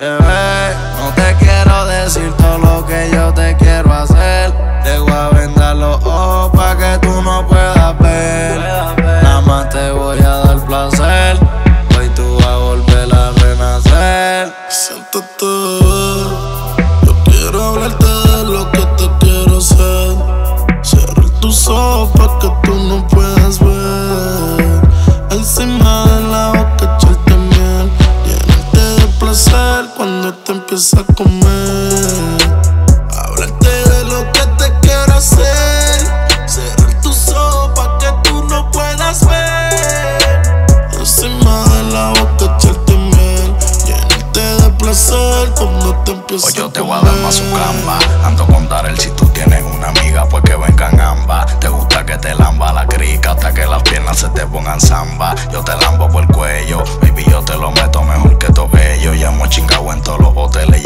Bebé, no te quiero decir todo lo que yo te quiero hacer. Te voy a vendar los ojos pa' que tú no puedas ver. Nada más te voy a dar placer. Hoy tú vas a volver a renacer. Siéntate, yo quiero hablarte de lo que te quiero hacer. Cierra tus ojos pa' que tú no puedas ver. Encima de la cuando te empieza a comer. Hablarte de lo que te quiero hacer. Cerrar tus ojos pa' que tú no puedas ver. Encima de la boca echarte miel. Llenarte de placer cuando te empieza Hoy a yo te voy a comer. dar más su camba. Ando con Darel si tú tienes una amiga, pues que vengan ambas. Te gusta que te la se te pongan samba. Yo te lambo por el cuello, baby, yo te lo meto mejor que todos ellos. Ya hemos chingado en todos los hoteles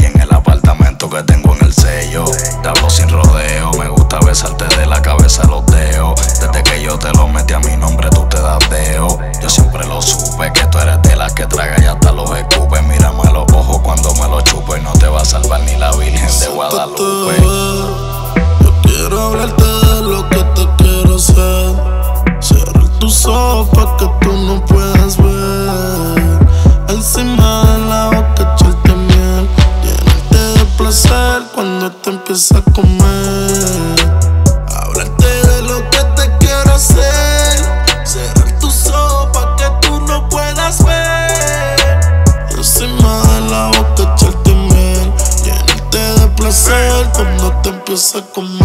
empieza a comer. Hablarte de lo que te quiero hacer. Cerrar tus ojos pa' que tú no puedas ver. Encima de la boca echarte miel. Llenarte de placer cuando te empieza a comer.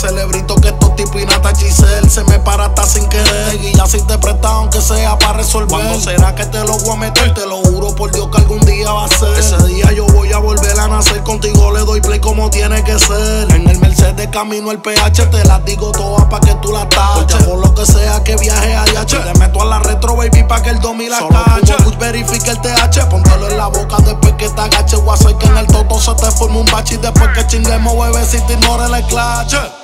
Celebrito que estos tipos y Nata Giselle. Se me para hasta sin querer. Y ya si te presta, aunque sea para resolver. ¿Cuándo será que te lo voy a meter? Te lo juro por Dios que algún día va a ser. Ese día yo voy a volver a nacer. Contigo le doy play como tiene que ser. En el Mercedes camino el PH, te las digo todas pa' que tú las taches. Por lo que sea que viaje allá, che. Te meto a la retro, baby, pa' que el 2000 la Solo cache. Push verifica el TH, póntelo en la boca después que te agache. Voy a hacer que en el toto se te forme un bache. Y después que chinguemos, te ignore el clache.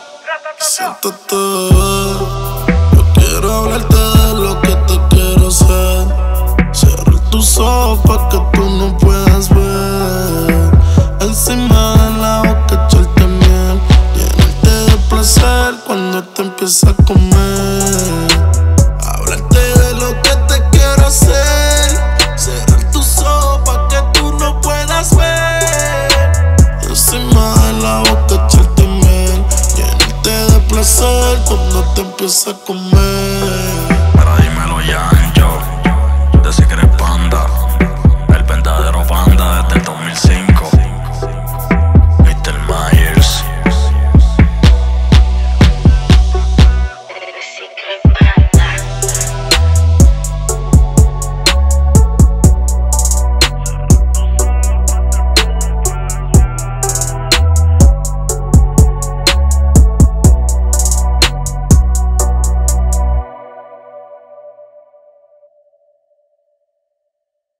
Siéntate, yo quiero hablarte de lo que te quiero hacer. Cierra tus ojos pa' que tú no puedas ver. Encima de la boca echarte miel. Llenarte de placer cuando te empieza a comer. pasar cuando te empieza a comer. Pero dímelo ya, yo te secreto.